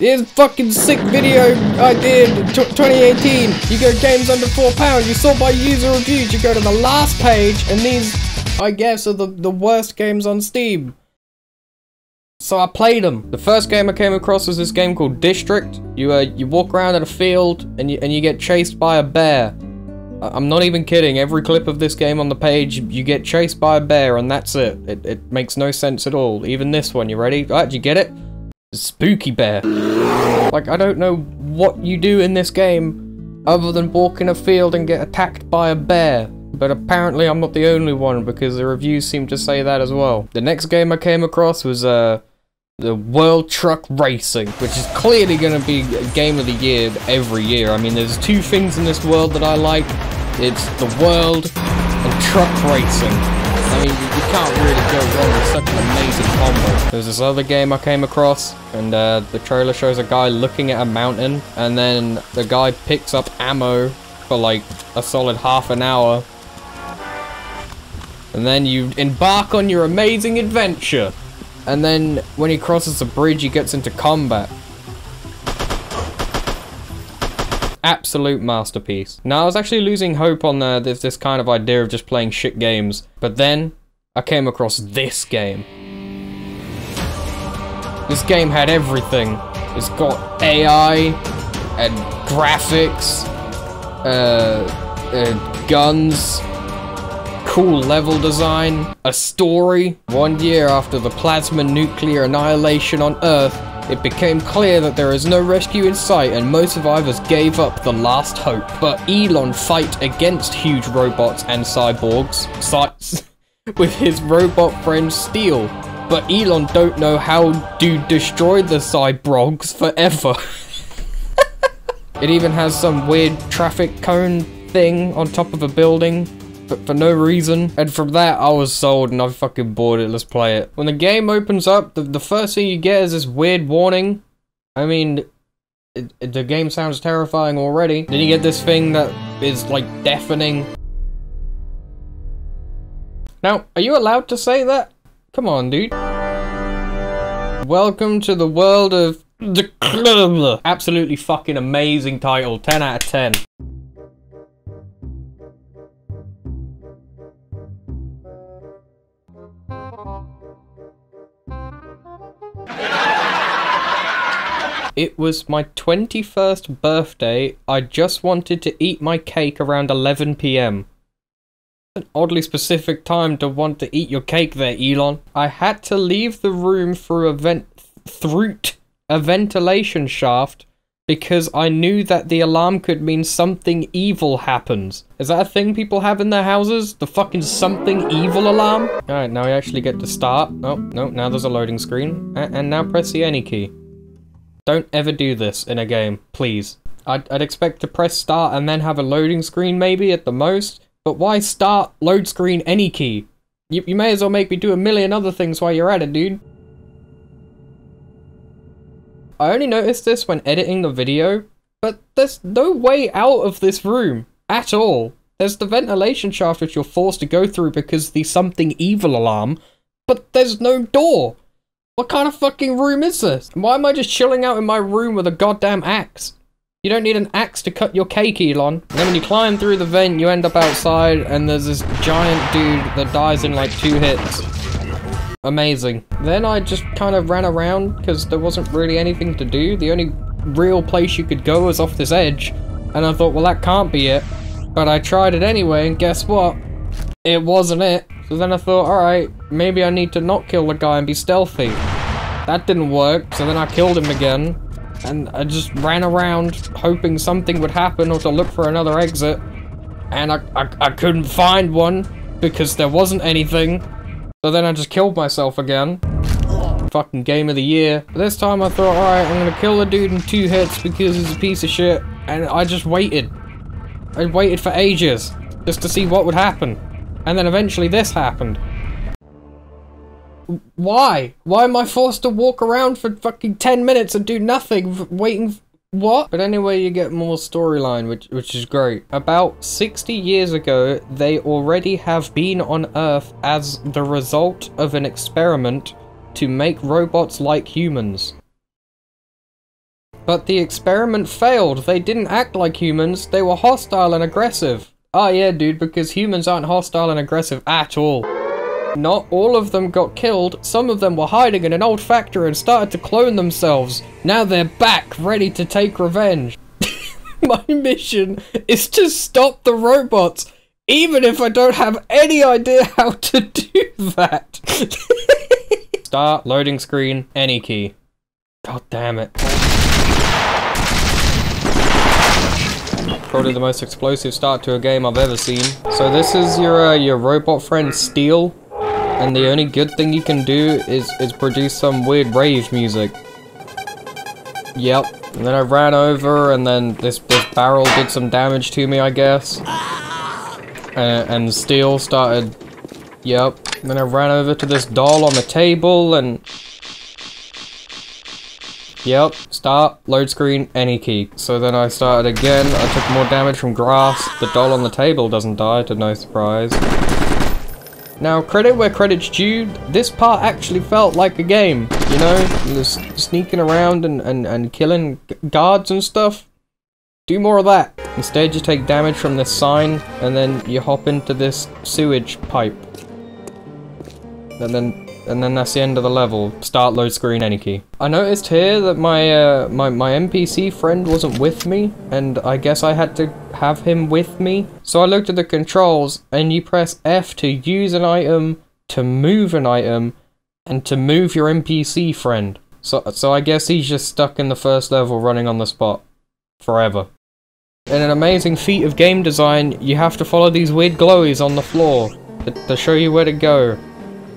A fucking sick video I did 2018. You go games under four pounds. You saw by user reviews. You go to the last page, and these, I guess, are the the worst games on Steam. So I played them. The first game I came across was this game called District. You uh, you walk around in a field and you and you get chased by a bear. I'm not even kidding. Every clip of this game on the page, you get chased by a bear, and that's it. It, it makes no sense at all. Even this one, you ready? Alright, you get it? Spooky bear. Like, I don't know what you do in this game other than walk in a field and get attacked by a bear. But apparently I'm not the only one because the reviews seem to say that as well. The next game I came across was uh, the World Truck Racing, which is clearly going to be game of the year every year. I mean, there's two things in this world that I like. It's the world and truck racing. Mean, you, you, can't really go wrong with such an amazing combo. There's this other game I came across, and uh, the trailer shows a guy looking at a mountain, and then the guy picks up ammo for like a solid half an hour. And then you embark on your amazing adventure. And then when he crosses the bridge, he gets into combat. Absolute masterpiece. Now, I was actually losing hope on uh, this, this kind of idea of just playing shit games, but then I came across this game. This game had everything. It's got AI and graphics, uh, uh, guns, cool level design, a story. One year after the plasma nuclear annihilation on Earth, it became clear that there is no rescue in sight and most survivors gave up the last hope. But Elon fight against huge robots and cyborgs sites with his robot friend Steel. But Elon don't know how to destroy the cyborgs forever. it even has some weird traffic cone thing on top of a building but for no reason. And from that, I was sold and I fucking bought it. Let's play it. When the game opens up, the, the first thing you get is this weird warning. I mean, it, it, the game sounds terrifying already. Then you get this thing that is like deafening. Now, are you allowed to say that? Come on, dude. Welcome to the world of the. Absolutely fucking amazing title. 10 out of 10. It was my 21st birthday. I just wanted to eat my cake around 11 pm. An oddly specific time to want to eat your cake there, Elon. I had to leave the room through a vent through a ventilation shaft because I knew that the alarm could mean something evil happens. Is that a thing people have in their houses? The fucking something evil alarm? Alright, now we actually get to start. Oh, no, now there's a loading screen. and now press the any key. Don't ever do this in a game, please. I'd, I'd expect to press start and then have a loading screen maybe at the most, but why start, load screen, any key? You, you may as well make me do a million other things while you're at it, dude. I only noticed this when editing the video, but there's no way out of this room, at all. There's the ventilation shaft which you're forced to go through because the something evil alarm, but there's no door. What kind of fucking room is this? Why am I just chilling out in my room with a goddamn axe? You don't need an axe to cut your cake, Elon. And then when you climb through the vent, you end up outside, and there's this giant dude that dies in like two hits. Amazing. Then I just kind of ran around, because there wasn't really anything to do. The only real place you could go was off this edge. And I thought, well, that can't be it. But I tried it anyway, and guess what? It wasn't it. So then I thought, alright, maybe I need to not kill the guy and be stealthy. That didn't work, so then I killed him again. And I just ran around hoping something would happen or to look for another exit. And I, I, I couldn't find one because there wasn't anything. So then I just killed myself again. Fucking game of the year. But this time I thought, alright, I'm gonna kill the dude in two hits because he's a piece of shit. And I just waited. I waited for ages just to see what would happen. And then eventually this happened. Why? Why am I forced to walk around for fucking 10 minutes and do nothing, waiting what? But anyway, you get more storyline, which which is great. About 60 years ago, they already have been on Earth as the result of an experiment to make robots like humans. But the experiment failed. They didn't act like humans. They were hostile and aggressive. Oh yeah, dude, because humans aren't hostile and aggressive at all. Not all of them got killed. Some of them were hiding in an old factory and started to clone themselves. Now they're back, ready to take revenge. My mission is to stop the robots, even if I don't have any idea how to do that. Start, loading screen, any key. God damn it. Probably the most explosive start to a game I've ever seen. So this is your uh, your robot friend Steel, and the only good thing you can do is is produce some weird rave music. Yep. And then I ran over, and then this this barrel did some damage to me, I guess. And, and Steel started. Yep. And then I ran over to this doll on the table, and Yep, start, load screen, any key. So then I started again, I took more damage from grass, the doll on the table doesn't die, to no surprise. Now, credit where credit's due, this part actually felt like a game, you know? Sneaking around and, and, and killing guards and stuff. Do more of that. Instead, you take damage from this sign, and then you hop into this sewage pipe. And then and then that's the end of the level. Start load screen any key. I noticed here that my uh, my my NPC friend wasn't with me, and I guess I had to have him with me. So I looked at the controls, and you press F to use an item, to move an item, and to move your NPC friend. So so I guess he's just stuck in the first level, running on the spot, forever. In an amazing feat of game design, you have to follow these weird glowies on the floor to, to show you where to go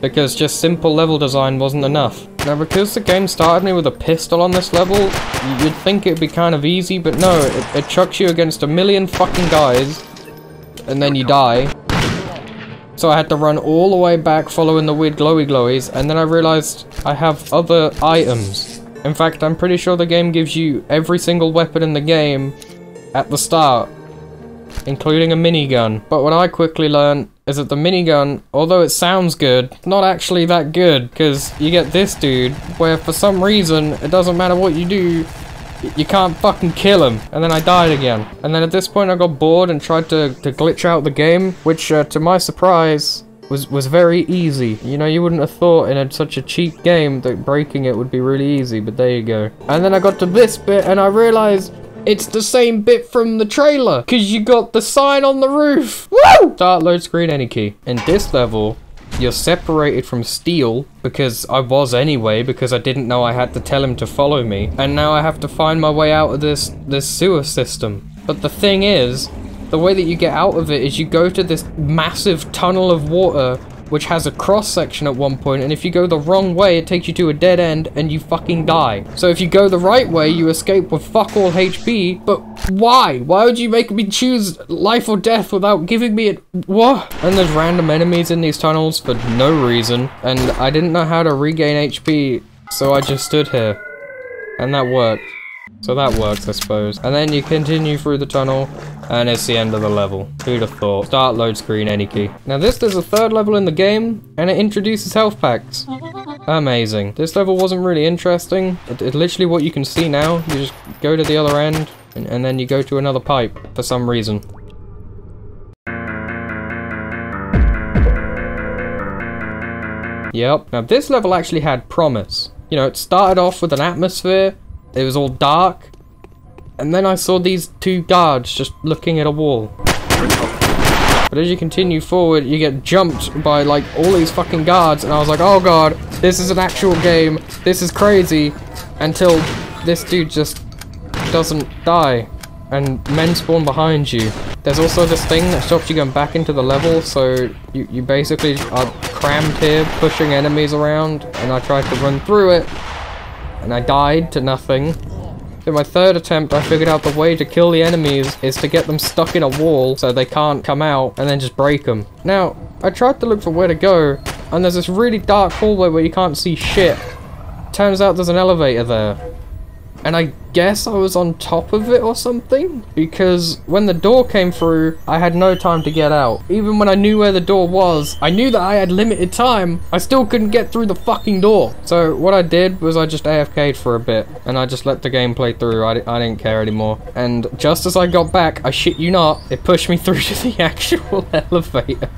because just simple level design wasn't enough. Now because the game started me with a pistol on this level, you'd think it'd be kind of easy, but no, it, it chucks you against a million fucking guys, and then you die. So I had to run all the way back following the weird glowy glowies, and then I realized I have other items. In fact, I'm pretty sure the game gives you every single weapon in the game at the start, including a minigun. But what I quickly learned is that the minigun, although it sounds good, not actually that good, because you get this dude, where for some reason, it doesn't matter what you do, you can't fucking kill him. And then I died again. And then at this point I got bored and tried to, to glitch out the game, which uh, to my surprise, was was very easy. You know, you wouldn't have thought in a, such a cheap game that breaking it would be really easy, but there you go. And then I got to this bit and I realized it's the same bit from the trailer, because you got the sign on the roof. Woo! Start load screen any key. In this level, you're separated from Steel, because I was anyway, because I didn't know I had to tell him to follow me. And now I have to find my way out of this, this sewer system. But the thing is, the way that you get out of it is you go to this massive tunnel of water which has a cross section at one point, and if you go the wrong way, it takes you to a dead end, and you fucking die. So if you go the right way, you escape with fuck all HP, but why? Why would you make me choose life or death without giving me it? What? And there's random enemies in these tunnels for no reason, and I didn't know how to regain HP, so I just stood here. And that worked. So that works, I suppose. And then you continue through the tunnel, and it's the end of the level. Who'd have thought? Start load screen, any key. Now this is a third level in the game, and it introduces health packs. Amazing. This level wasn't really interesting. It, it's literally what you can see now. You just go to the other end, and, and then you go to another pipe, for some reason. Yep. Now this level actually had promise. You know, it started off with an atmosphere, it was all dark. And then I saw these two guards just looking at a wall. But as you continue forward, you get jumped by like all these fucking guards, and I was like, oh god, this is an actual game. This is crazy. Until this dude just doesn't die, and men spawn behind you. There's also this thing that stops you going back into the level, so you, you basically are crammed here, pushing enemies around, and I tried to run through it, and I died to nothing. In my third attempt, I figured out the way to kill the enemies is to get them stuck in a wall so they can't come out and then just break them. Now, I tried to look for where to go, and there's this really dark hallway where you can't see shit. Turns out there's an elevator there. And I guess I was on top of it or something because when the door came through, I had no time to get out. Even when I knew where the door was, I knew that I had limited time. I still couldn't get through the fucking door. So what I did was I just AFK'd for a bit and I just let the game play through. I, I didn't care anymore. And just as I got back, I shit you not, it pushed me through to the actual elevator.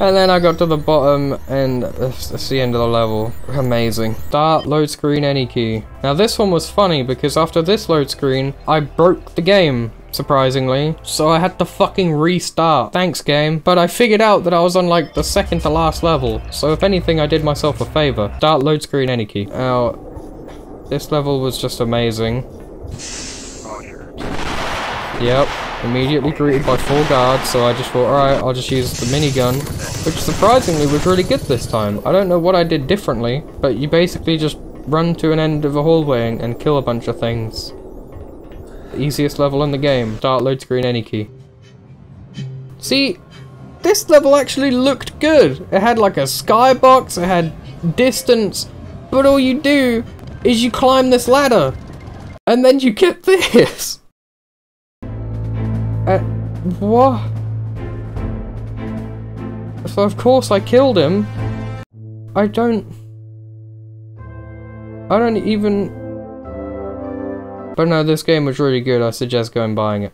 And then I got to the bottom and that's the end of the level. Amazing. Start load screen any key. Now this one was funny because after this load screen, I broke the game surprisingly. So I had to fucking restart. Thanks game. But I figured out that I was on like the second to last level. So if anything, I did myself a favor. Start load screen any key. Now, this level was just amazing. Oh, yep. Immediately greeted by four guards, so I just thought, alright, I'll just use the minigun, which surprisingly was really good this time. I don't know what I did differently, but you basically just run to an end of a hallway and, and kill a bunch of things. The easiest level in the game. Start load screen any key. See, this level actually looked good. It had like a skybox, it had distance, but all you do is you climb this ladder, and then you get this. What? So of course I killed him. I don't... I don't even... But no, this game was really good. I suggest going buying it.